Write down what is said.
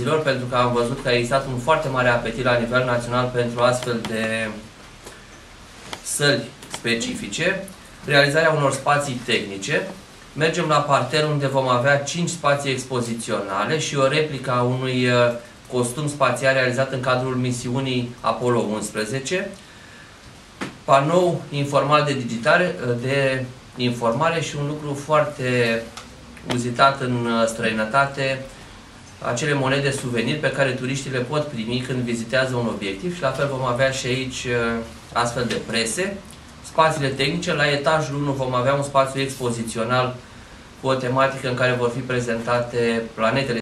televizilor, pentru că am văzut că a existat un foarte mare apetit la nivel național pentru astfel de săli specifice, realizarea unor spații tehnice. Mergem la parter unde vom avea 5 spații expoziționale și o replică a unui uh, costum spațial realizat în cadrul misiunii Apollo 11, panou informal de digitare, uh, de informare și un lucru foarte uzitat în uh, străinătate, acele monede suvenir pe care turiștii le pot primi când vizitează un obiectiv și la fel vom avea și aici astfel de prese. Spațiile tehnice, la etajul 1 vom avea un spațiu expozițional cu o tematică în care vor fi prezentate planetele